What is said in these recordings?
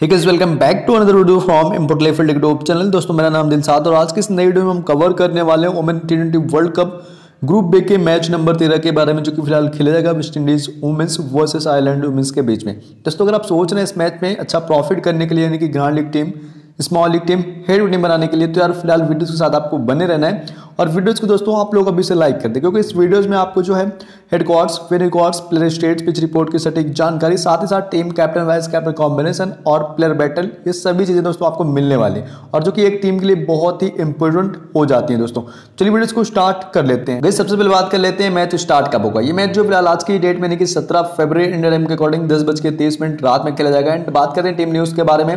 Hey guys welcome back to another video from import लेफल YouTube channel दोस्तों, मेरा नाम दिलसाद और आज की इस नई वीडियो में हम कवर करने वाले हैं women T twenty world cup group B के मैच नंबर तेरह के बारे में, जो कि फ़िलहाल खेला जाएगा West Indies women's versus Ireland women's के बीच में। दोस्तों, अगर आप सोच रहे हैं इस मैच में अच्छा प्रॉफिट करने के लिए, यानी कि grand league team small team head team बनाने के लिए। तो यार, फ़िलहाल वीडियोस के साथ आपको बने रहना है। और वीडियोस को दोस्तों, आप लोग अभी से लाइक कर दें, क्योंकि इस वीडियोस में आपको जो है हेड क्वार्ट्स फिर records player stats pitch report की सटीक जानकारी, साथ ही साथ team captain vice captain combination और प्लेयर बैटल ये सभी चीज़ें दोस्तों आपको मिलने वाली और जो कि एक टीम के लिए बहुत ही इंपॉर्टेंट हो जाती है दोस्तों। चलिए वीडियोस को स्टार्ट कर लेते हैं। सबसे पहले बात कर लेते हैं मैच स्टार्ट कब होगा। ये मैच जो फ़िलहाल आज की डेट में, यानी कि सत्रह फरवरी इंडिया टाइम के अकॉर्डिंग दस बज के तीस मिनट रात में खेला जाएगा। एंड बात करें टीम न्यूज़ के बारे में।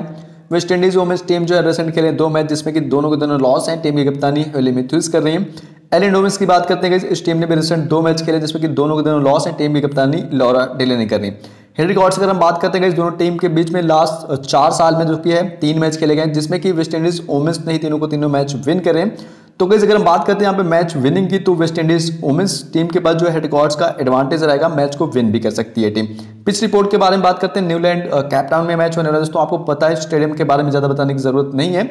वेस्ट इंडीज वोमेंस टीम जो है रिसेंट खेले दो मैच, जिसमें कि दोनों के दोनों लॉस हैं। टीम की कप्तानी हेली मिथ्यूज कर रही है। एलिन डोमेंस की बात करते हैं इस टीम ने भी रिसेंट दो मैच खेले जिसमें कि दोनों के दोनों लॉस हैं। टीम की कप्तानी लॉरा डेले ने कर रही हेड रिकॉर्ड्स अगर हम बात करते हैं इस दोनों टीम के बीच में लास्ट चार साल में जो कि है, तीन मैच खेले गए जिसमें कि वेस्ट इंडीज ओमेंस ने ही तीनों को तीनों मैच विन करें तो गई अगर हम बात करते हैं यहाँ पे मैच विनिंग की तो वेस्ट इंडीज वुमेंस टीम के पास जो है रिकॉर्ड्स का एडवांटेज रहेगा मैच को विन भी कर सकती है टीम पिच रिपोर्ट के बारे में बात करते हैं न्यूलैंड कैपटाउन में मैच होने वाला दोस्तों आपको पता है स्टेडियम के बारे में ज़्यादा बताने की ज़रूरत नहीं है।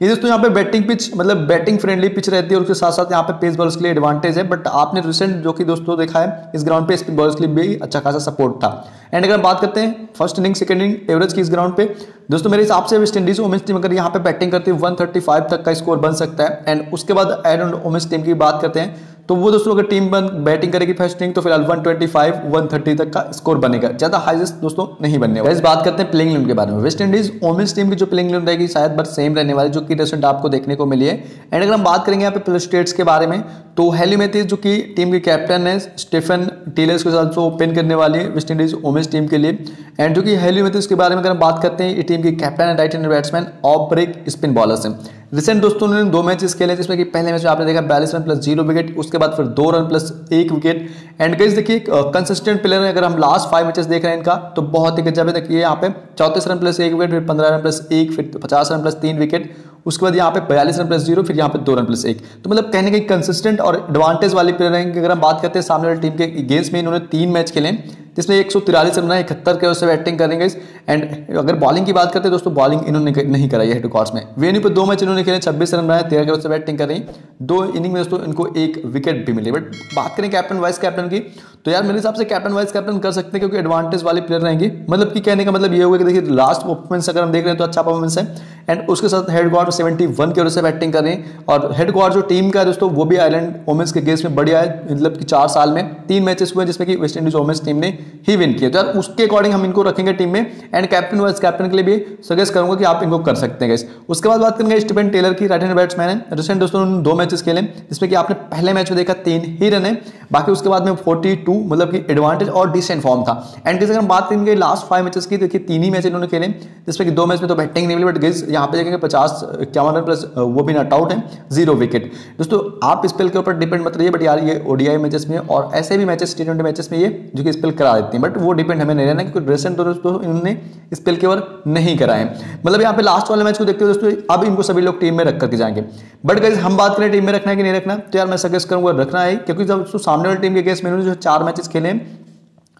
ये दोस्तों यहाँ पे बैटिंग पिच मतलब बैटिंग फ्रेंडली पिच रहती है और उसके साथ साथ यहाँ पे पेस बॉलर्स के लिए एडवांटेज है बट आपने रिसेंट जो कि दोस्तों देखा है, इस ग्राउंड पे स्पिन बॉलर्स के लिए भी अच्छा खासा सपोर्ट था। एंड अगर बात करते हैं first inning second inning average की इस ग्राउंड पे, दोस्तों मेरे हिसाब से वेस्ट इंडीज ओमेंस टीम अगर यहाँ पे बैटिंग करती है वन तक का स्कोर बन सकता है। एंड उसके बाद एड वुमेंस टीम की बात करते हैं तो वो दोस्तों अगर टीम बैटिंग करेगी फ़र्स्ट इनिंग तो फ़िलहाल 125 130 तक का स्कोर बनेगा। ज़्यादा हाईएस्ट दोस्तों नहीं बनने वाला। बात करते हैं प्लेइंग लिमिट के बारे में। वेस्ट इंडीज वोमेंस टीम की जो प्लेइंग लिमिट रहेगी, शायद बट सेम रहने वाली, जो कि रिसेंट आपको देखने को मिली है। एंड अगर हम बात करेंगे यहाँ पे प्लस स्टेट्स के बारे में तो हेली मैथीज जो कि टीम के कैप्टन है स्टीफन टीलर्स के साथ जो ओपन करने वाली है वेस्ट इंडीज वोमेंस टीम के लिए। एंड जो कि हेली मैथीज के बारे में अगर हम बात करते हैं, ये टीम की कैप्टन है right hand batsman off break spin bowlers हैं रिसेंट दोस्तों उन्होंने दो मैचेस खेले, जिसमें कि पहले मैच में आपने देखा बयालीस रन प्लस ज़ीरो विकेट उसके बाद फिर दो रन प्लस एक विकेट एंड गई देखिए कंसिस्टेंट प्लेयर है, अगर हम लास्ट फाइव मैचेस देख रहे हैं इनका तो बहुत ही गजब है। देखिए, यहाँ पे चौंतीस रन प्लस एक विकेट फिर पंद्रह रन प्लस एक, फिर पचास रन प्लस तीन विकेट उसके बाद यहाँ पे बयालीस रन प्लस ज़ीरो फिर यहाँ पे दो रन प्लस एक। तो मतलब कहने के कंसिस्टेंट और एडवांटेज वाली प्लेयर हैं अगर हम बात करते हैं सामने वाली टीम के गेम्स में, इन्होंने तीन मैच खेले जिसमें एक सौ तिरालीस रन इकहत्तर के उससे बैटिंग करेंगे एंड अगर बॉलिंग की बात करते हैं, दोस्तों बॉलिंग इन्होंने नहीं कराई है रिकॉर्ड्स में. वेन्यू पर दो मैच इन्होंने खेले, छब्बीस रन बनाए, तेरह के उससे बैटिंग कर दो इनिंग में दोस्तों, इनको एक विकेट भी मिली. बट बात करें कैप्टन वाइस कैप्टन की तो यार मेरे हिसाब से कैप्टन वाइस कैप्टन कर सकते हैं क्योंकि एडवांटेज वाले प्लेयर रहेंगे. मतलब कि कहने का मतलब ये होगा कि देखिए लास्ट परफॉर्मेंस अगर हम देख रहे हैं तो अच्छा परफॉर्मेंस है. एंड उसके साथ हेड गॉड सेवेंटी वन की से बैटिंग कर। रहे हैं और हेड गॉड जो टीम का है दोस्तों, वो भी आयरलैंड वोमेंस के केस में बढ़िया है। मतलब कि चार साल में तीन मैचेस हुए जिसमें कि वेस्ट इंडीज वोमेंस टीम ने ही विन किया। तो यार, उसके अकॉर्डिंग हम इनको रखेंगे टीम में। एंड कैप्टन वाइस कैप्टन के लिए भी सजेस्ट करूँगा कि आप इनको कर सकते हैं उसके बाद बात करेंगे स्टीफन टेलर की राइट हैंड बैट्समैन है। रिसेंट दोस्तों उन्होंने दो मैचेस खेले जिसमें कि आपने पहले मैच में देखा तीन ही रन है। बाकी उसके बाद में फोर्टी मतलब कि एडवांटेज और डिसेंट फॉर्म था। एंड अगर हम बात करेंगे लास्ट फाइव मैचेस की देखिए तीन ही मैच इन्होंने खेले जिसमें कि दो मैच में तो बैटिंग नहीं मिली बट गिज यहाँ पे देखेंगे पचास, इक्यावन रन प्लस वो भी नॉट आउट है ज़ीरो विकेट दोस्तों, आप स्पेल के ऊपर डिपेंड मत रहिए बट यार ये ओडीआई मैचेस में और ऐसे भी मैचेस टी ट्वेंटी मैचेस में ये, जो कि स्पेल करा देती हैं। बट वो डिपेंड हमें नहीं रहना, क्योंकि रिसेंट दोस्तों इन्होंने स्पेल के ओवर नहीं कराए मतलब यहाँ पे लास्ट वाले मैच को देखते हुए दोस्तों, अब इनको सभी लोग टीम में रख करके जाएँगे। बट गैस हम बात करें टीम में रखना है कि नहीं रखना? तो यार मैं सजेस्ट करूँगा रखना है, क्योंकि जब सामने वाली टीम के केस में जो चार मैचेस खेले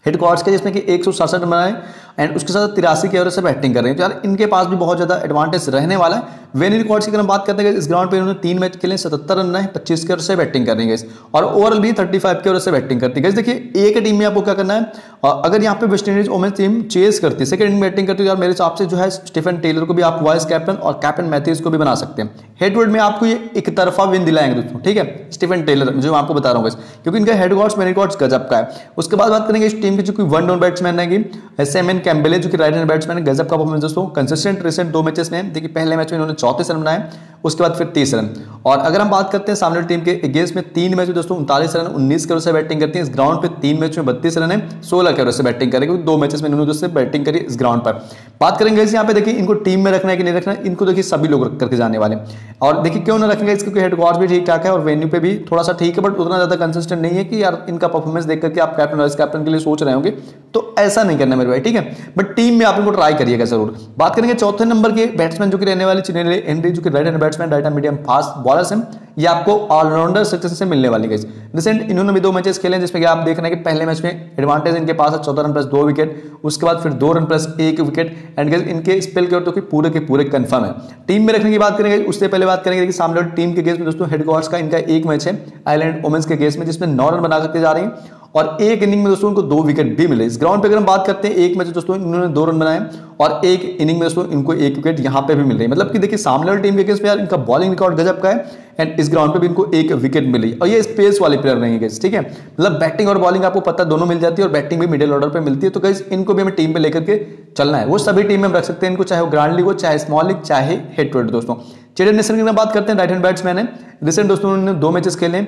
हेड क्वार्ट्स के जिसमें कि एक सौ सड़सठ बनाए एंड उसके साथ तिरासी के एवरेज से बैटिंग कर रहे हैं। तो यार, इनके पास भी बहुत ज़्यादा एडवांटेज रहने वाला है। वेनी रिकॉर्ड्स की अगर हम बात करते हैं, इस ग्राउंड पर इन्होंने तीन मैच खेले सत्तर रन है, पच्चीस के से बैटिंग कर रही है और ओवरऑल भी थर्टी फाइव के से बैटिंग करती है। देखिए एक टीम में आपको क्या करना है? अगर यहाँ पे West Indies women team chase करती है सेकंड बैटिंग करती है यार मेरे हिसाब से जो है स्टीफन टेलर को भी आप वाइस कैप्टन और कैप्टन मैथ्यूज को भी बना सकते हैं। हेडवर्ड में आपको ये एक तरफा विन दिलाएँगे दोस्तों, ठीक है? स्टीफन टेलर जो मैं आपको बता रहा हूँ क्योंकि इनका हेड गॉड्स मेन गॉड्स गजब का है। उसके बाद बात करेंगे इस टीम की जो कोई वन डाउन बैट्समैन है एस एम एन कैम्बेले, जो कि राइट हैंड बैट्समैन गजब का परफॉर्मेंस दोस्तों। कंसिस्टेंट रिसेंट दो मैचेस में, देखिए, पहले मैच में इन्होंने चौतीस रन बनाए, उसके बाद फिर तीस रन। और अगर हम बात करते हैं सामने टीम के अगेंस्ट में, तीन मैच में दोस्तों, उनतालीस रन, उन्नीस करोड़ से बैटिंग करती है। इस ग्राउंड पर तीन मैच में बत्तीस रन है, सोलह करोड़ से बैटिंग करेंगे। क्योंकि दो मैचेस में इन्होंने दोस्तों बैटिंग करी इस ग्राउंड पर। बात करेंगे इस यहाँ पे, देखिए, इनको टीम में रखना है कि नहीं रखना इनको देखिए सभी लोग करके जाने वाले और देखिए, क्यों ना रखेंगे इसके हेड क्वार्ट भी ठीक ठाक है और वेन्यू पे भी थोड़ा सा ठीक है बट उतना ज़्यादा कंसिस्टेंट नहीं है कि यार इनका परफॉर्मेंस देख करके आप कैप्टन वाइस कैप्टन के लिए सोच रहे होंगे। तो ऐसा नहीं करना मेरे भाई, ठीक है? बट टीम में आप इनको ट्राई करिएगा ज़रूर। बात करेंगे चौथे नंबर के बैट्समैन जो कि रहने वाले चिनेले एनरी जो कि right hand batsman right hand medium fast bowlers हैं, ये आपको ऑलराउंडर सेक्शन से मिलने वाली गई रिसेंट इन्होंने भी दो मैचेस खेले जिसमें कि आप देख रहे हैं कि पहले मैच में एडवांटेज इनके पास है, चौदह रन प्लस दो विकेट उसके बाद फिर दो रन प्लस एक विकेट एंड इनके स्पेल के और तो कि पूरे के पूरे कंफर्म है। टीम में रखने की बात करेंगे, उससे पहले बात करेंगे कि सामने टीम के गेस में दोस्तों हेडक्वार्ट्स का इनका एक मैच है आइलैंड वुमेन्स के गेस में, जिसमें नौ रन बना करके जा रही हैं। और एक इनिंग में दोस्तों उनको दो विकेट भी मिले। इस ग्राउंड पे अगर हम बात करते हैं, एक मैच दोस्तों इन्होंने दो रन बनाए और एक इनिंग में दोस्तों इनको एक विकेट यहाँ पे भी मिल रही मतलब कि देखिए, सामने वाली टीम के केस में यार इनका बॉलिंग रिकॉर्ड गजब का है एंड इस ग्राउंड पे भी इनको एक विकेट मिली। और ये स्पेस वाले प्लेयर नहीं है ठीक है? मतलब बैटिंग और बॉलिंग आपको पता दोनों मिल जाती है और बैटिंग भी मिडिल ऑर्डर पे मिलती है। तो कहीं इनको भी हमें टीम पे लेकर के चलना है। वो सभी टीम में हम रख सकते हैं इनको, चाहे वो ग्रांड लीग हो, चाहे स्मॉल लीग चाहे हेड दोस्तों। चेडन नेशन की बात करते हैं राइट हैंड बैट्समैन है। रिसेंट दोस्तों उन्होंने दो मैचेस खेले।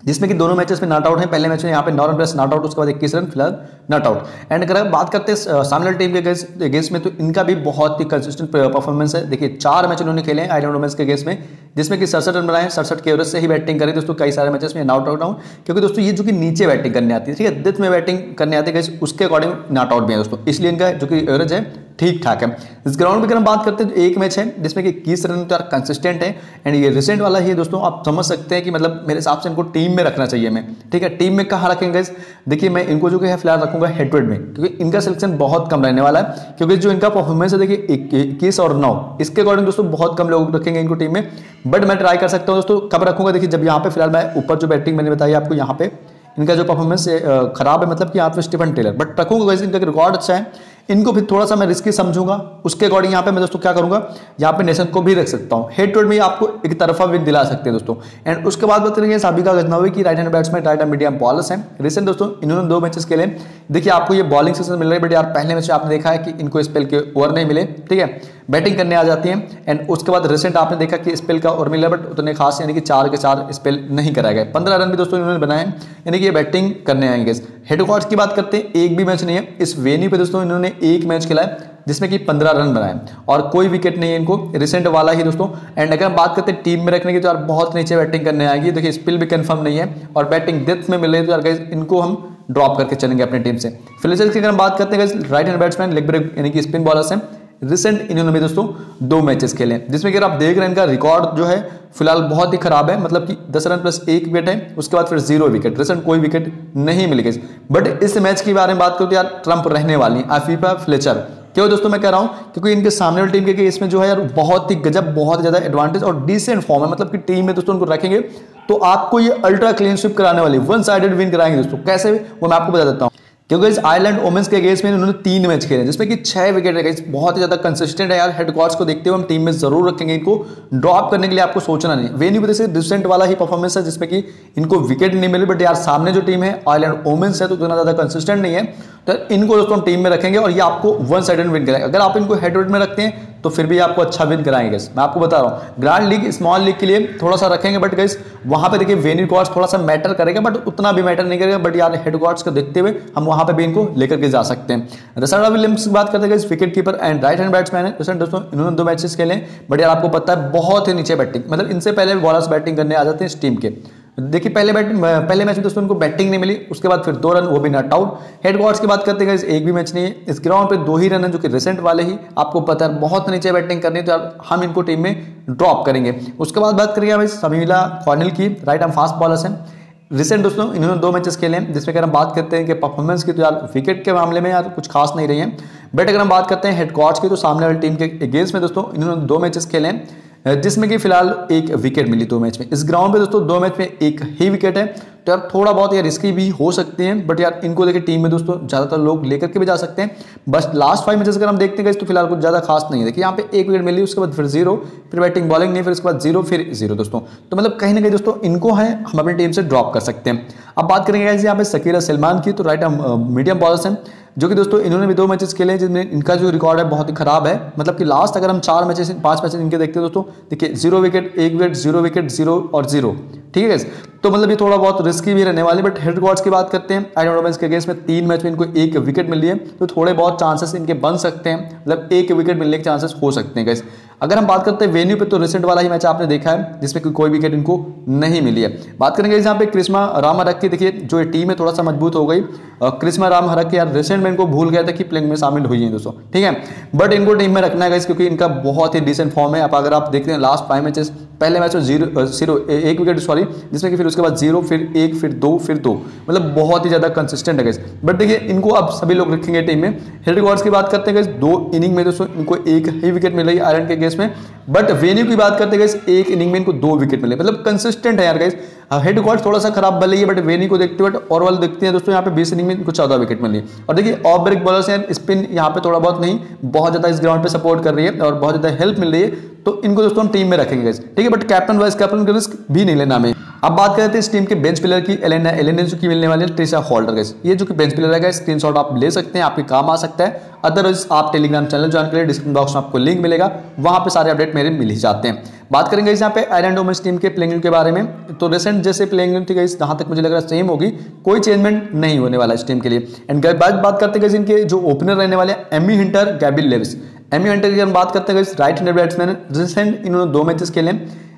जिसमें कि दोनों मैचेस में नॉट आउट है। पहले मैच में यहाँ पे नौ रन प्लस नॉट आउट उसके बाद इक्कीस रन फ़िलहाल नॉट आउट एंड अगर बात करते हैं सामने टीम के अगेंस्ट में तो इनका भी बहुत ही कंसिस्टेंट परफॉर्मेंस है। देखिए, चार मैच उन्होंने खेले हैं आयरलैंड वुमेंस के अगेंस्ट में। जिसमें कि सड़सठ रन बनाए, सड़सठ के एवरेज से ही बैटिंग करें। दोस्तों, कई सारे मैचेस में नॉट आउट आउट क्योंकि दोस्तों, ये जो कि नीचे बैटिंग करने आती है, ठीक है? डेथ में बैटिंग करने आती है उसके अकॉर्डिंग नॉट आउट भी है दोस्तों। इसलिए इनका जो कि एवरेज है ठीक ठाक है। इस ग्राउंड में अगर हम बात करते हैं तो एक मैच है, जिसमें कि इक्कीस रन तो कंसिस्टेंट है एंड ये रिसेंट वाला ही है दोस्तों, आप समझ सकते हैं कि मतलब मेरे हिसाब से इनको टीम में रखना चाहिए मैं ठीक है? टीम में कहाँ रखेंगे देखिए, मैं इनको जो है, फ़िलहाल रखूँगा हेडवेड में, क्योंकि इनका सिलेक्शन बहुत कम रहने वाला है, क्योंकि जो इनका परफॉर्मेंस है, देखिए, इक्कीस और नौ, इसके अकॉर्डिंग दोस्तों, बहुत कम लोग रखेंगे इनको टीम में। बट मैं ट्राई कर सकता हूँ दोस्तों, कब रखूँगा? देखिए, जब यहाँ पे फ़िलहाल मैं ऊपर जो बैटिंग मैंने बताई आपको यहाँ पे, इनका जो परफॉर्मेंस खराब है मतलब कि यहाँ पे स्टीफन टेलर बट रखूँगा, वैसे इनका रिकॉर्ड अच्छा है। इनको फिर थोड़ा सा मैं रिस्की समझूँगा। उसके अकॉर्डिंग यहाँ पे मैं दोस्तों क्या करूँगा? यहाँ पे नेशन को भी रख सकता हूँ। हेड टू में आपको एक तरफा विन दिला सकते हैं दोस्तों। एंड उसके बाद बात करेंगे साबिका गजनवी की right hand batsman right hand medium bowlers हैं। रिसेंट दोस्तों, इन्होंने दो मैचेस खेले। देखिए, आपको ये बॉलिंग सेशन मिल रही है बट यार, पहले मैच आपने देखा है कि इनको स्पेल के ओवर नहीं मिले। ठीक है? बैटिंग करने आ जाती है। एंड उसके बाद रिसेंट आपने देखा कि स्पेल का ओवर मिला बट उतने खास यानी कि चार के चार स्पेल नहीं कराए गए। पंद्रह रन भी दोस्तों इन्होंने बनाए यानी कि ये बैटिंग करने आएँगे। हेडक्वार्ट की बात करते हैं, एक भी मैच नहीं है। इस वेन्यू पे दोस्तों इन्होंने एक मैच खेला है जिसमें कि पंद्रह रन बनाए। और कोई विकेट नहीं है इनको रिसेंट वाला ही दोस्तों। एंड अगर हम बात करते हैं टीम में रखने की तो यार बहुत नीचे बैटिंग करने आएगी। देखिए स्पिल भी कंफर्म नहीं है। और बैटिंग डेथ में मिल है तो यार इनको हम ड्रॉप करके चलेंगे अपनी टीम से। फ़िलहाल की अगर हम बात करते हैं right hand batsman leg break, यानी कि स्पिन बॉलर्स हैं। रिसेंट इन्होंने भी दोस्तों दो मैचेस खेले जिसमें कि आप देख रहे हैं इनका रिकॉर्ड जो है, फ़िलहाल बहुत ही खराब है मतलब कि दस रन प्लस एक विकेट है, उसके बाद फिर ज़ीरो विकेट रिसेंट कोई विकेट नहीं मिल गई बट इस मैच के बारे में बात करूँ तो यार ट्रंप रहने वाली आफीफा फ्लेचर क्यों दोस्तों मैं कह रहा हूँ? क्योंकि इनके सामने वाली टीम के इसमें जो है यार बहुत ही गजब, बहुत ज़्यादा एडवांटेज और डिसेंट फॉर्म है मतलब कि टीम में दोस्तों उनको रखेंगे तो आपको ये अल्ट्रा क्लीन स्विप कराने वाली वन साइडेड विन कराएँगे दोस्तों। कैसे? वो मैं आपको बता देता हूँ। क्योंकि इस आयरलैंड वोमेंस के अगेंस्ट में उन्होंने तीन मैच खेले जिसमें कि छह विकेट रखे बहुत ही ज़्यादा कंसिस्टेंट है यार हेड कोच को देखते हुए हम टीम में ज़रूर रखेंगे इनको। ड्रॉप करने के लिए आपको सोचना नहीं वेन्यू वजह से रिसेंट वाला ही परफॉर्मेंस है, जिसमें कि इनको विकेट नहीं मिले बट यार सामने जो टीम है आयरलैंड वोमेंस है तो इतना ज़्यादा कंसिस्टेंट नहीं है। तो इनको दोस्तों हम टीम में रखेंगे और ये आपको वन साइड विन करेंगे। अगर आप इनको हेड में रखते हैं तो फिर भी आपको अच्छा विन कराएँगे गैस मैं आपको बता रहा हूँ ग्रांड लीग स्मॉल लीग के लिए थोड़ा सा रखेंगे बट गाइस वहाँ पे देखिए वेन्यू कॉस्ट थोड़ा सा मैटर करेगा बट उतना भी मैटर नहीं करेगा बट यार हेड को देखते हुए हम वहाँ पे भी इनको लेकर के जा सकते हैं। रसाडा विलियम्स की बात करते हैं wicket keeper and right hand batsman है दोस्तों, इन्होंने दो मैचेस खेले बट यार आपको पता है, बहुत ही नीचे बैटिंग मतलब इनसे पहले बॉलर्स बैटिंग करने आ जाते हैं इस टीम के। देखिए, पहले बैट पहले मैच में दोस्तों उनको बैटिंग नहीं मिली, उसके बाद फिर दो रन, वो भी नॉट आउट। हेड की बात करते हैं एक भी मैच नहीं है। इस ग्राउंड पे दो ही रन है, जो कि रिसेंट वाले ही। आपको पता है, बहुत नीचे बैटिंग करनी है तो हम इनको टीम में ड्रॉप करेंगे। उसके बाद बात करिए भाई समीला कॉर्नल की राइट आर्म फास्ट बॉलर्स हैं। रिसेंट दोस्तों, इन्होंने दो मैचेस खेले हैं, जिसमें अगर हम बात करते हैं कि परफॉर्मेंस की तो यार विकेट के मामले में यार कुछ खास नहीं रही है। बट अगर हम बात करते हैं हेड की तो सामने वाली टीम के अगेंस्ट में दोस्तों, इन्होंने दो मैचेस खेले हैं। जिसमें कि फ़िलहाल एक विकेट मिली दो मैच में। इस ग्राउंड पे दोस्तों, दो मैच में एक ही विकेट है। तो यार थोड़ा बहुत यार रिस्की भी हो सकते हैं बट यार इनको देखिए टीम में दोस्तों ज़्यादातर लोग लेकर के भी जा सकते हैं। बस लास्ट फाइव मैचेस अगर हम देखते हैं तो फ़िलहाल कुछ ज़्यादा खास नहीं है। देखिए, यहाँ पे एक विकेट मिली, उसके बाद फिर ज़ीरो फिर बैटिंग बॉलिंग नहीं, फिर उसके बाद ज़ीरो फिर ज़ीरो दोस्तों। तो मतलब कहीं ना कहीं दोस्तों इनको है, हम अपनी टीम से ड्रॉप कर सकते हैं। अब बात करेंगे यहाँ पे सकीला सलमान की तो राइट मीडियम बॉलर्स हैं, जो कि दोस्तों इन्होंने भी दो मैचेस खेले हैं, जिनमें इनका जो रिकॉर्ड है बहुत ही खराब है। मतलब कि लास्ट अगर हम चार मैचेस पाँच मैचेस इनके देखते हैं दोस्तों, देखिए ज़ीरो विकेट एक विकेट ज़ीरो विकेट ज़ीरो और ज़ीरो ठीक है तो मतलब ये थोड़ा बहुत रिस्की भी रहने वाले बट हेड रिकॉर्ड्स की बात करते हैं आइडोमेंस के अगेंस्ट में तीन मैच में इनको एक विकेट मिली है तो थोड़े बहुत चांसेस इनके बन सकते हैं मतलब एक विकेट मिलने के चांसेस हो सकते हैं गैस अगर हम बात करते हैं वेन्यू पे तो रिसेंट वाला ही मैच आपने देखा है, जिसमें कोई कोई विकेट इनको नहीं मिली है। बात करेंगे यहाँ पे क्रिस्मा राम हरक की। देखिए, जो टीम है थोड़ा सा मज़बूत हो गई क्रिस्मा राम हरक यार रिसेंट में इनको भूल गया था कि प्लेइंग में शामिल हुई है दोस्तों। ठीक है? बट इनको टीम में रखना है क्योंकि इनका बहुत ही डिसेंट फॉर्म है। आप अगर आप देखते हैं लास्ट फाइव मैचेस पहले मैच ज़ीरो ज़ीरो एक विकेट सॉरी जिसमें कि फिर उसके बाद ज़ीरो फिर एक, फिर दो फिर दो। मतलब बहुत ही ज़्यादा कंसिस्टेंट है गैस बट देखिए, इनको अब सभी लोग रखेंगे टीम में। हेड रिकॉर्ड्स की बात करते हैं गैस दो इनिंग में दोस्तों इनको एक ही विकेट मिल आयरन के केस में बट वेन्यू की बात करते हैं एक इनिंग में इनको दो विकेट मिले। मतलब कंसिस्टेंट है यार गैस हेड रिकॉर्ड थोड़ा सा खराब है बट वेन्यू को देखते हुए ओवरऑल देखते हैं, दोस्तों, यहाँ पे बीस इनिंग में इनको चौदह विकेट मिली। और देखिए ऑफ़ ब्रेक बॉलर्स हैं स्पिन यहाँ पे थोड़ा बहुत नहीं, बहुत ज़्यादा इस ग्राउंड पे सपोर्ट कर रही है और बहुत ज़्यादा हेल्प मिल रही है। तो इनको दोस्तों हम टीम में रखेंगे गाइस ठीक है बट कैप्टन वाइस कैप्टन का रिस्क भी नहीं लेना हमें। अब बात करते हैं इस टीम के बेंच प्लेयर की एलेना एलेना जो की मिलने वाली है ट्रिशा होल्डर गैस ये जो कि बेंच प्लेयर है स्क्रीनशॉट आप ले सकते हैं, आपके काम आ सकता है। अदरवाइज़ आप टेलीग्राम चैनल ज्वाइन करें डिस्क्रिप्शन बॉक्स में आपको लिंक मिलेगा। वहाँ पे सारे अपडेट मेरे मिल ही जाते हैं। बात करेंगे इस यहाँ पे आयरन डोमेस टीम के प्लेइंग के बारे में। तो रिसेंट जैसे प्लेइंग थी गई जहाँ तक मुझे लग रहा है सेम होगी, कोई चेंजमेंट नहीं होने वाला इस टीम के लिए। एंड बात बात करते गए इनके जो ओपनर रहने वाले Amy Hunter Gaby Lewis Amy Hunter की हम बात करते हैं राइट हैंडेड बैट्समैन रिसेंट इन्होंने दो मैचेस खेले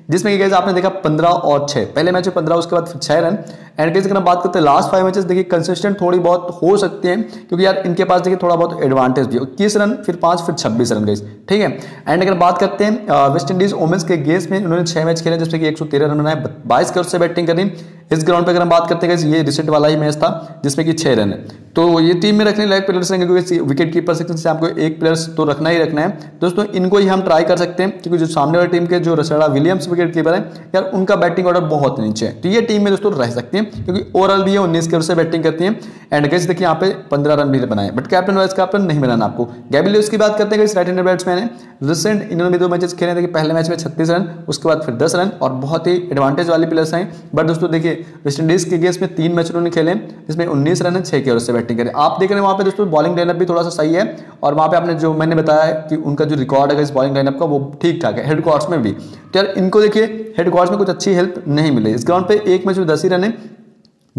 जिसमें कि आपने देखा पंद्रह और छः पहले मैच में पंद्रह, उसके बाद छः रन। एंड कैसे अगर बात करते हैं लास्ट फाइव मैचेस देखिए कंसिस्टेंट थोड़ी बहुत हो सकते हैं, क्योंकि यार इनके पास देखिए थोड़ा बहुत एडवांटेज भी है। इक्कीस रन, फिर पाँच, फिर छब्बीस रन गेस ठीक है? एंड अगर बात करते हैं वेस्ट इंडीज वोमेंस के गेस में उन्होंने छः मैच खेले जिसमें कि एक सौ तेरह रन बनाए, बाईस कर से बैटिंग करी। इस ग्राउंड पर अगर हम बात करते हैं ये रिसेंट वाला ही मैच था, जिसमें कि छः रन है। तो ये टीम में रखने लायक प्लेयर्स रहेंगे, क्योंकि विकेट कीपर सेक्शन से आपको एक प्लेयर्स तो रखना ही रखना है। दोस्तों, इनको ही हम ट्राई कर सकते हैं, क्योंकि जो सामने वाली टीम के जो रसड़ा विलियम्स विकेट कीपर है, यार उनका बैटिंग ऑर्डर बहुत नीचे है। तो ये टीम में दोस्तों रह सकती है, क्योंकि ओवरऑल भी है उन्नीस के से बैटिंग करती है। एंड गैस देखिए यहाँ पे पंद्रह रन भी बनाए बट कैप्टन वाइस कैप्टन नहीं बनाना आपको। गैबिलियस की बात करते हैं राइट हैंडर बैट्समैन है। रिसेंट इन्होंने भी दो मैचेस खेले थे पहले मैच में छत्तीस रन, उसके बाद फिर दस रन, और बहुत ही एडवांटेज वाले प्लेयर्स हैं। बट दोस्तों देखिए वेस्ट इंडीज के गेस में तीन मैच उन्होंने खेले, जिसमें उन्नीस रन है, छह के ओर से बैटिंग करें। आप देख रहे हैं वहाँ पे दोस्तों बॉलिंग लाइनअप भी थोड़ा सा सही है, और वहाँ पे आपने जो मैंने बताया कि उनका जो रिकॉर्ड है इस बॉलिंग लाइनअप का, वो ठीक ठाक है हेड कॉर्ड्स में भी। तो यार, इनको देखिए हेड कॉर्ड्स में कुछ अच्छी हेल्प नहीं मिली। इस ग्राउंड पर एक मैच में दस ही रन है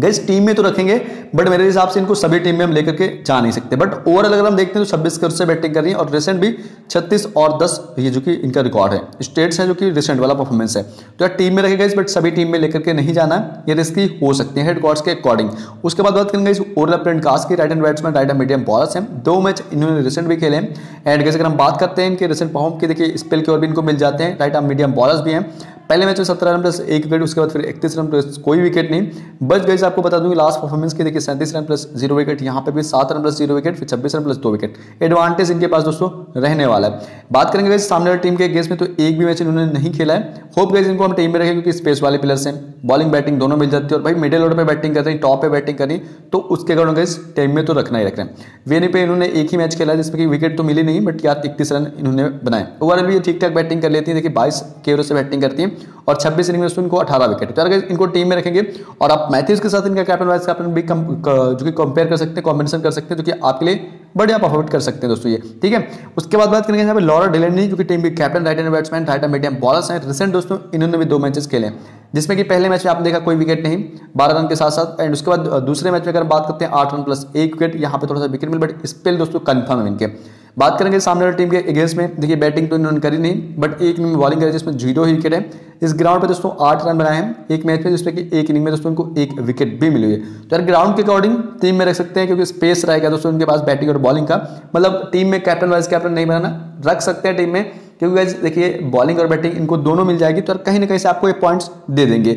गैस टीम में तो रखेंगे बट मेरे हिसाब से इनको सभी टीम में हम लेकर के जा नहीं सकते। बट ओवरऑल अगर हम देखते हैं तो छब्बीस कर से बैटिंग कर रही है और रिसेंट भी छत्तीस और दस ये जो कि इनका रिकॉर्ड है। स्टेट्स है जो कि रिसेंट वाला परफॉर्मेंस है। तो यार टीम में रखेगा इस बट सभी टीम में लेकर के नहीं जाना, ये रिस्की हो सकते हैं हेडकॉर्ड्स के अकॉर्डिंग उसके बाद बात करेंगे इस ओवरलैप एंड कास्ट की right hand batsman right hand medium bowlers हैं। दो मैच इन्होंने रिसेंट भी खेले हैं। एंड कैसे अगर हम बात करते हैं इनके रिसेंट परफॉर्म की, देखिए स्पेल के और भी इनको मिल जाते हैं। राइट एंड मीडियम बॉलर्स भी हैं। पहले मैच में सत्रह रन प्लस एक विकेट उसके बाद फिर इकतीस रन प्लस कोई विकेट नहीं। बच गई आपको बता दूँ कि लास्ट परफॉर्मेंस की देखिए, सैंतीस रन प्लस ज़ीरो विकेट यहाँ पे भी सात रन प्लस ज़ीरो विकेट फिर छब्बीस रन प्लस दो विकेट एडवांटेज इनके पास दोस्तों रहने वाला है। बात करेंगे सामने वाली टीम के गेस में तो एक भी मैच इन्होंने नहीं खेला है। होप गई इनको हम टीम में रखें क्योंकि स्पेस वाले प्लेयर्स हैं। बॉलिंग बैटिंग दोनों मिल जाती है और भाई मिडिल ऑर्डर पे बैटिंग कर रही टॉप पे बैटिंग करी तो उसके कारण गई टीम में तो रखना ही रख रहे हैं। वेनी पे इन्होंने एक ही मैच खेला जिसमें कि विकेट तो मिली नहीं बट यार इकतीस रन इन्होंने बनाए। ओवरऑल भी ठीक ठाक बैटिंग कर लेती है। देखिए बाईस के से बैटिंग करती है। और छब्बीस इनिंग में इनको अठारह विकेट तो अगर इनको टीम में रखेंगे, और आप मैथ्यूज के साथ इनका कैप्टन वाइस कैप्टन भी कम जो कि कंपेयर कर सकते हैं कॉम्बिनेशन कर सकते हैं, जो कि आपके लिए बढ़िया परफॉर्म कर सकते हैं दोस्तों ये। ठीक है? उसके बाद बात करेंगे यहाँ पे लॉरा डिलेनी जो कि टीम की captain right hand batsman right hand medium bowlers हैं। रिसेंट दोस्तों, इन्होंने भी दो मैचेस खेले जिसमें कि पहले मैच में आपने देखा कोई विकेट नहीं, बारह रन के साथ साथ एंड उसके बाद दूसरे मैच में अगर बात करते हैं आठ रन प्लस एक विकेट यहाँ पे थोड़ा सा विकेट मिल बट पे दोस्तों कन्फर्म है इनके। बात करेंगे सामने वाली टीम के अगेंस्ट में। देखिए बैटिंग तो इन्होंने करी नहीं बट एक इनिंग में बॉलिंग करी, जिसमें ज़ीरो ही विकेट है। इस ग्राउंड पर दोस्तों आठ रन बनाए हैं, एक मैच में, जिसमें कि एक इनिंग में दोस्तों इनको एक विकेट भी मिली है। तो यार ग्राउंड के अकॉर्डिंग टीम में रख सकते हैं, क्योंकि स्पेस रहेगा दोस्तों उनके पास बैटिंग और बॉलिंग का। मतलब टीम में कैप्टन वाइस कैप्टन नहीं बनाना, रख सकते हैं टीम में, क्योंकि वैसे देखिए बॉलिंग और बैटिंग इनको दोनों मिल जाएगी तो कहीं ना कहीं से आपको ये पॉइंट्स दे देंगे।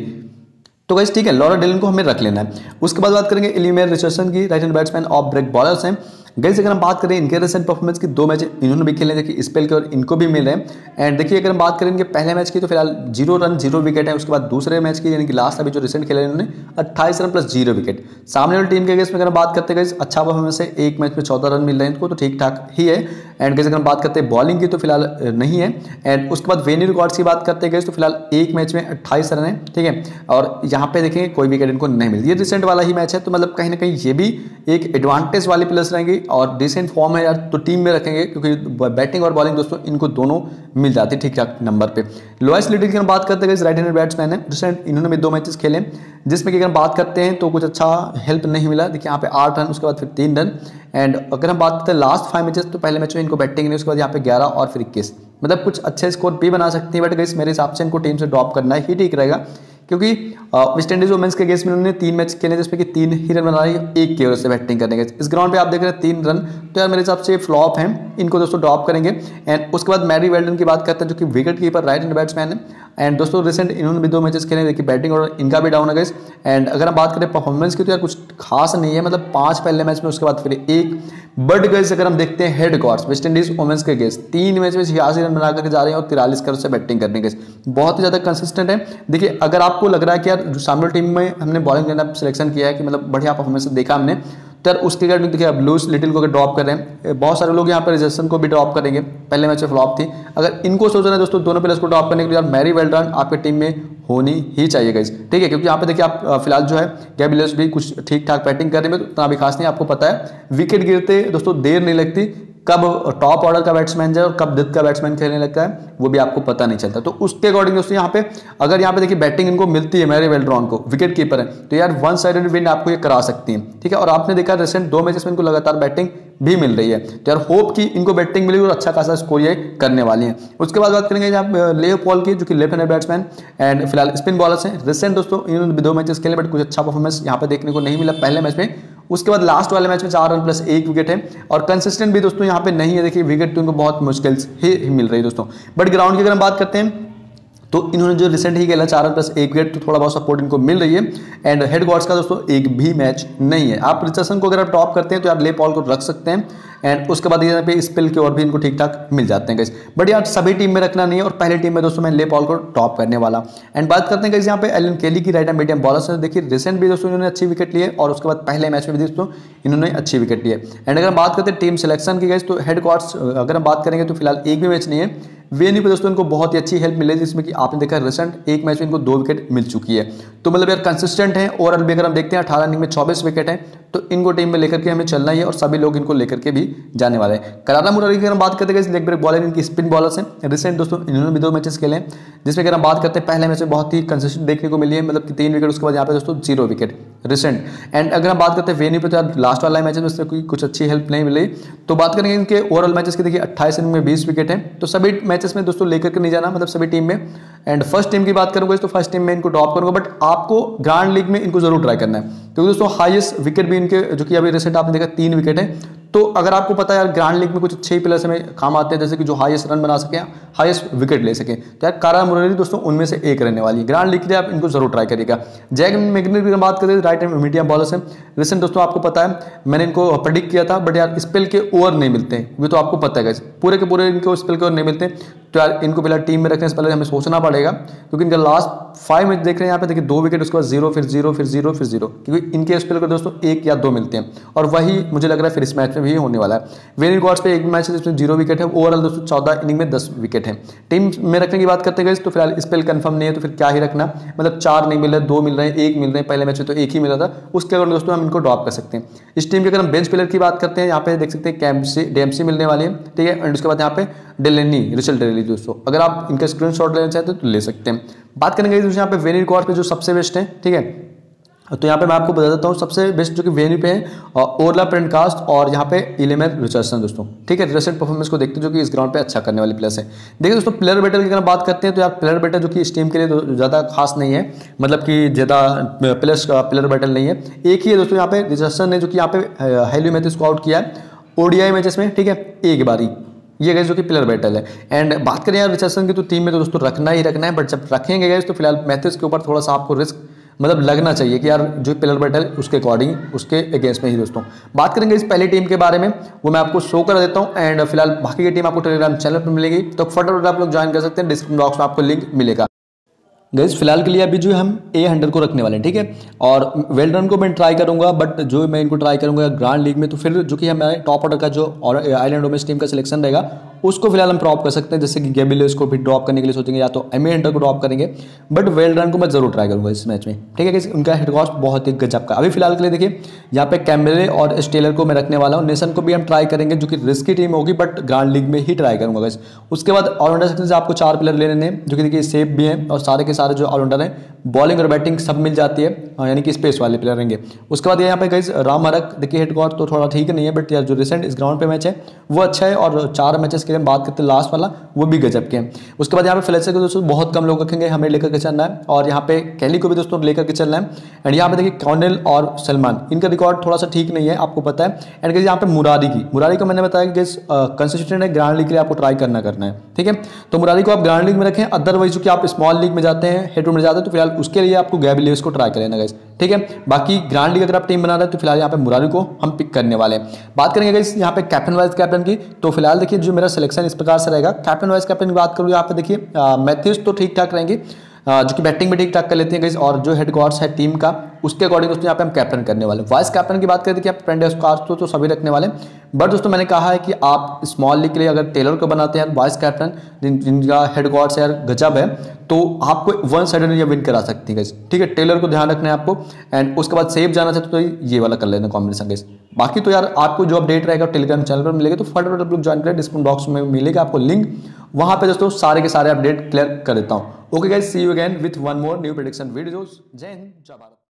तो गाइस ठीक है लॉरा डिलन को हमें रख लेना है। उसके बाद बात करेंगे इलीमेर रिचर्सन की right hand batsman off break bowlers हैं। गैस अगर हम बात करें इनके रिसेंट परफॉर्मेंस की, दो मैच इन्होंने भी खेले हैं, देखिए स्पेल के और इनको भी मिले हैं। एंड देखिए, अगर हम बात करें इनके पहले मैच की तो फ़िलहाल ज़ीरो रन ज़ीरो विकेट है। उसके बाद दूसरे मैच की, यानी कि लास्ट अभी जो रिसेंट खेले इन्होंने, अट्ठाईस रन प्लस ज़ीरो विकेट सामने वाली टीम के केस में अगर हम बात करते गए अच्छा परफॉर्मेंस है। एक मैच में चौदह रन मिल रहे हैं इनको तो ठीक ठाक ही है। एंड कैसे अगर हम बात करते हैं बॉलिंग की तो फ़िलहाल नहीं है। एंड उसके बाद वेन्यू रिकॉर्ड्स की बात करते गए तो फ़िलहाल एक मैच में अट्ठाईस रन है, ठीक है? और यहाँ पे देखेंगे, कोई विकेट इनको नहीं मिलती ये रिसेंट वाला ही मैच है तो मतलब कहीं ना कहीं ये भी एक एडवांटेज वाली प्लेयर्स रहेंगे। और डिसेंट फॉर्म है यार तो टीम में रखेंगे, क्योंकि बैटिंग और बॉलिंग दोस्तों, इनको दोनों मिल जाती है ठीक ठाक नंबर पे। लोएस्ट लीडिंग की हम बात करते हैं राइट हैंड बैट्समैन है। रिसेंट इन्होंने भी दो मैचेस खेले, जिसमें कि अगर हम बात करते हैं तो कुछ अच्छा हेल्प नहीं मिला। देखिए यहाँ पे आठ रन, उसके बाद फिर तीन रन। एंड अगर हम बात करते हैं लास्ट फाइव मैचेस तो पहले मैच में इनको बैटिंग नहीं उसके बाद यहाँ पे ग्यारह और फिर इक्कीस। मतलब कुछ अच्छे स्कोर भी बना सकती है बट गई मेरे हिसाब से इनको टीम से ड्रॉप करना ही ठीक रहेगा। क्योंकि वेस्ट इंडीज वुमेंस के केस में उन्होंने तीन मैच खेले जिसमें कि तीन ही रन बनाए, एक की ओर से बैटिंग करने के। इस ग्राउंड पे आप देख रहे हैं तीन रन तो यार मेरे हिसाब से फ्लॉप हैं। इनको दोस्तों ड्रॉप करेंगे। एंड उसके बाद मैरी वेल्डन की बात करते हैं, जो कि wicket keeper right hand batsman है। एंड दोस्तों रिसेंट इन्होंने भी दो मैचेस खेले, देखिए बैटिंग और इनका भी डाउन है गई एंड अगर हम बात करें परफॉर्मेंस की तो यार कुछ खास नहीं है मतलब पाँच पहले मैच में, उसके बाद फिर एक. बट गैस अगर हम देखते हैं हेड कॉर्स वेस्ट इंडीज वुमेंस के गेस तीन मैच में छियासी रन बना करके जा रहे हैं और तिरालीस करोड़ से बैटिंग करने के बहुत ही ज़्यादा कंसिस्टेंट है. देखिए, अगर आपको लग रहा है कि यार, जो टीम में हमने बॉलिंग लाइनअप सिलेक्शन किया है, कि मतलब बढ़िया परफॉर्मेंस देखा हमने तो यार उसके कारण देखिए, अब लूस लिटिल को ड्रॉप कर रहे हैं बहुत सारे लोग यहाँ पर रिजर्सन को भी ड्रॉप करेंगे। पहले मैच में फ्लॉप थी। अगर इनको सोच रहे हैं दोस्तों, दोनों प्लेयर्स को ड्रॉप करने के लिए मैरी वेल रन आपके टीम में होनी ही चाहिए गाइज़ ठीक है, क्योंकि यहाँ पे देखिए आप फ़िलहाल जो है गैबिलस भी कुछ ठीक ठाक बैटिंग करने में तो उतना भी खास नहीं, आपको पता है। विकेट गिरते, दोस्तों, देर नहीं लगती। कब टॉप ऑर्डर का बैट्समैन जाए और कब दित का बैट्समैन खेलने लगता है, वो भी आपको पता नहीं चलता। तो उसके अकॉर्डिंग दोस्तों यहाँ पे, अगर यहाँ पे देखिए बैटिंग इनको मिलती है मैरी वेल्ड्रॉन को विकेट कीपर है तो यार वन साइडेड विन आपको ये करा सकती है, ठीक है? और आपने देखा रिसेंट दो मैचेस में इनको लगातार बैटिंग भी मिल रही है। तो यार होप कि इनको बैटिंग मिलेगी और अच्छा खासा स्कोर ये करने वाली है। उसके बाद बात करेंगे यहाँ लेव पॉल की, जो कि लेफ़्ट हैंड बैट्समैन एंड फ़िलहाल स्पिन बॉलर्स हैं। रिसेंट दोस्तों, इन्होंने दो मैचेस खेले बट कुछ अच्छा परफॉर्मेंस यहाँ पे देखने को नहीं मिला। पहले मैच में उसके बाद लास्ट वाले मैच में चार रन प्लस एक विकेट है। और कंसिस्टेंट भी दोस्तों यहाँ पे नहीं है। देखिए विकेट तो इनको बहुत मुश्किल ही मिल रही है दोस्तों। बट ग्राउंड की अगर हम बात करते हैं तो इन्होंने जो रिसेंट ही खेला चार रन प्लस एक विकेट तो थोड़ा बहुत सपोर्ट इनको मिल रही है। एंड हेड गॉड्स का दोस्तों एक भी मैच नहीं है। आप रिचर्सन को अगर आप टॉप करते हैं तो आप ले पॉल को रख सकते हैं। एंड उसके बाद यहाँ पे स्पिल के और भी इनको ठीक ठाक मिल जाते हैं गैस बट यार, सभी टीम में रखना नहीं है और पहले टीम में दोस्तों मैं ले पॉल को टॉप करने वाला एंड बात करते हैं गैस यहाँ पे एलन केली की राइट एंड मीडियम बॉलर से. देखिए रिसेंट भी दोस्तों इन्होंने अच्छी विकेट लिए और उसके बाद पहले मैच में भी दोस्तों इन्होंने अच्छी विकेट लिए एंड अगर बात करते हैं टीम सिलेक्शन की गई तो हेड क्वार्ट्स अगर हम बात करेंगे तो फ़िलहाल एक भी मैच नहीं है. वेन्यू पे दोस्तों इनको बहुत ही अच्छी हेल्प मिली जिसमें कि आपने देखा रिसेंट एक मैच में इनको दो विकेट मिल चुकी है. तो मतलब यार कंसिस्टेंट है ओवरऑल भी अगर हम देखते हैं, अठारह इनिंग में चौबीस विकेट हैं तो इनको टीम में लेकर के हमें चलना ही है और सभी लोग इनको लेकर के भी जाने वाले करारा मुरारी की अगर बात करते हैं लेग ब्रेक बॉलर, इनकी स्पिन बॉलर्स हैं। रिसेंट दोस्तों, इन्होंने भी दो मैचेस खेले जिसमें अगर हम बात करते हैं, पहले मैच में बहुत ही कंसिस्टेंट देखने को मिली है मतलब कि तीन विकेट उसके बाद यहाँ पे दोस्तों ज़ीरो विकेट रिसेंट एंड अगर हम बात करते हैं वेन्यू पे तो लास्ट वाला मैच में उससे कोई कुछ अच्छी हेल्प नहीं मिली। तो बात करेंगे इनके ओवरऑल मैचेस की, देखिए, अट्ठाईस इनिंग में बीस विकेट है। तो सभी मैचेस में दोस्तों लेकर के नहीं जाना मतलब सभी टीम में। एंड फ़र्स्ट टीम की बात करूँगा तो फ़र्स्ट टीम में इनको ड्रॉप करूँगा बट आपको ग्रांड लीग में इनको ज़रूर ट्राई करना है। क्योंकि दोस्तों हाईएस्ट विकेट भी इनके, जो कि अभी रिसेंट आपने देखा, तीन विकेट है। तो अगर आपको पता है यार ग्रांड लीग में कुछ अच्छे प्लेयर्स हमें काम आते हैं, जैसे कि जो हाईएस्ट रन बना सके हाईएस्ट विकेट ले सके तो यार कारा मुरली दोस्तों उनमें से एक रहने वाली है। ग्रांड लीग के लिए आप इनको ज़रूर ट्राई करिएगा। जैक मेगनर की बात करें राइट एंड मीडियम बॉलर से रिसेंट दोस्तों, आपको पता है, मैंने इनको प्रडिक्ट किया था बट यार स्पेल के ओवर नहीं मिलते हैं। तो आपको पता है पूरे के पूरे इनको स्पेल के ओवर नहीं मिलते तो यार इनको पहले टीम में रखने से पहले हमें सोचना पड़ेगा, क्योंकि इनका लास्ट फाइव मैच देख रहे हैं यहाँ पे, देखिए दो विकेट उसके बाद ज़ीरो फिर ज़ीरो फिर ज़ीरो फिर ज़ीरो क्योंकि इनके स्पेल को दोस्तों एक या दो मिलते हैं, और वही मुझे लग रहा है फिर इस मैच में भी होने वाला है। वेन रिकॉर्ड्स पे एक मैच है जिसमें ज़ीरो विकेट है ओवरऑल दोस्तों चौदह इनिंग में दस विकेट है। टीम में रखने की बात करते गए तो फ़िलहाल स्पेल कंफर्म नहीं है तो फिर क्या ही रखना मतलब चार नहीं मिल रहे, दो मिल रहे हैं, एक मिल रहे हैं, पहले मैच में तो एक ही मिला था, उसके अगर दोस्तों हम इनको ड्रॉप कर सकते हैं। इस टीम के अगर हम बेंच प्लेयर की बात करते हैं, यहाँ पे देख सकते हैं कैम्सी डेमसी मिलने वाले हैं, ठीक है एंड उसके बाद यहाँ पे डेलेनी रिचल डेली दोस्तों। अगर आप इनका स्क्रीन शॉट लेना चाहते हैं तो ले सकते हैं। बात करेंगे दोस्तों यहाँ पे वेनी रिकॉर्ड पे जो सबसे बेस्ट है, ठीक है? तो यहाँ पे मैं आपको बता देता हूँ, सबसे बेस्ट जो कि वेन्यू पे है ओरला प्रिंटकास्ट और यहाँ पे इलेमेर रिचर्सन दोस्तों, ठीक है? रिसेंट परफॉर्मेंस को देखते जो कि इस ग्राउंड पे अच्छा करने वाली प्लेयर्स है। देखिए दोस्तों प्लेयर बेटर की अगर बात करते हैं तो यार प्लेयर बेटर जो कि इस टीम के लिए तो ज़्यादा खास नहीं है मतलब कि ज़्यादा प्लेयर्स प्लेयर बेटर नहीं है। एक ही है दोस्तों यहाँ पे रिचर्सन ने जो कि यहाँ पे हेल्यू मैथिस को आउट किया है ओडीआई मैचेस में, ठीक है? एक बारी। ये गैस जो कि पिलर बैटल है। एंड बात करें यार रिचर्सन की तो टीम में तो दोस्तों रखना ही रखना है बट जब रखेंगे गए तो फ़िलहाल मैथ्स के ऊपर थोड़ा सा आपको रिस्क मतलब लगना चाहिए कि यार जो पिलर बैटल उसके अकॉर्डिंग उसके अगेंस्ट में ही दोस्तों। बात करेंगे इस पहली टीम के बारे में, वो मैं आपको शो कर देता हूँ एंड फ़िलहाल बाकी की टीम आपको टेलीग्राम चैनल पर मिलेगी तो फटाफट आप लोग ज्वाइन कर सकते हैं डिस्क्रिप्शन बॉक्स में आपको लिंक मिलेगा। गैस फ़िलहाल के लिए अभी जो हम ए हंड्रेड को रखने वाले हैं, ठीक है? और वेल रन को मैं ट्राई करूँगा बट जो मैं इनको ट्राई करूँगा ग्रांड लीग में तो फिर जो कि हमारे टॉप ऑर्डर का जो आइलैंड डोमेस टीम का सिलेक्शन रहेगा, उसको फ़िलहाल हम ड्रॉप कर सकते हैं, जैसे कि गेबिलियस को भी ड्रॉप करने के लिए सोचेंगे, या तो एम हंटर को ड्रॉप करेंगे बट वेल रन को मैं ज़रूर ट्राई करूँगा इस मैच में, ठीक है उनका हेड कॉस्ट बहुत ही गजब का। अभी फ़िलहाल के लिए देखिए, यहाँ पे कैमरे और स्टेलर को मैं रखने वाला हूँ नेशन को भी हम ट्राई करेंगे, जो कि रिस्की टीम होगी बट ग्रांड लीग में ही ट्राई करूँगा उसके बाद ऑलराउंडर सेक्शन से आपको चार प्लेयर लेने जो कि देखिए सेफ़ भी हैं और सारे के सारे जो ऑलराउंडर हैं बॉलिंग और बैटिंग सब मिल जाती है यानी कि स्पेस वाले प्लेयर रहेंगे। उसके बाद यहाँ पे गई राम हरक, देखिए हेड गॉड तो थोड़ा ठीक नहीं है बट यार जो रिसेंट इस ग्राउंड पे मैच है, वो अच्छा है और चार मैचेस के लिए बात करते हैं लास्ट वाला, वो भी गजब के हैं। उसके बाद यहाँ पे फ्लेक्सर को दोस्तों बहुत कम लोग रखेंगे, हमें लेकर के चलना है, और यहाँ पे कैली को भी दोस्तों लेकर के चलना है। एंड यहाँ पे देखिए कॉर्नल और सलमान इनका रिकॉर्ड थोड़ा सा ठीक नहीं है, आपको पता है। एंड गई यहाँ पे मुरारी की मुरारी को मैंने बताया कि कंसिस्टेंट है ग्रांड लीग के लिए आपको ट्राई करना करना है, ठीक है? तो मुरारी को आप ग्रांड लीग में रखें अदरवाइज़ चूँकि आप स्मॉल लीग में जाते हैं हेड में जाते हैं तो फ़िलहाल उसके लिए आपको गैबिलियस को ट्राई कर लेना गाइस ठीक है? बाकी ग्रांड लीग अगर आप टीम बना रहे हैं तो फ़िलहाल यहाँ पे मुरारी को हम पिक करने वाले हैं। बात करेंगे गाइस यहाँ पे कैप्टन वाइस कैप्टन की तो फ़िलहाल देखिए जो मेरा सिलेक्शन इस प्रकार से रहेगा। कैप्टन वाइस कैप्टन की बात करूँ यहाँ पे देखिए मैथ्यूज तो ठीक ठाक रहेंगे जो कि बैटिंग में ठीक ठाक कर लेते हैं गाइस और जो हेड है टीम का उसके अकॉर्डिंग दोस्तों यहाँ पे हम कैप्टन करने वाले वाइस कैप्टन की बात करें कि आप फ्रेंड स्कॉर्स तो, तो सभी रखने वाले बट दोस्तों मैंने कहा है कि आप स्मॉल लीग के लिए अगर टेलर को बनाते हैं वाइस कैप्टन जिन जिनका हेड यार गजब है तो आपको वन साइड ये विन करा सकती है ठीक है टेलर को ध्यान रखना है आपको एंड उसके बाद सेफ़ जाना चाहते तो ये वाला कर लेना कॉम्बिनेशन गाइस बाकी तो यार आपको जो अपडेट रहेगा टेलीग्राम चैनल पर मिलेगा तो फटाफट ज्वाइन करें डिस्क्रिप्शन बॉक्स में मिलेगा आपको लिंक वहाँ पे दोस्तों सारे के सारे अपडेट क्लियर कर देता हूँ। Okay guys see you again with one more new prediction videos जय हिंद जय भारत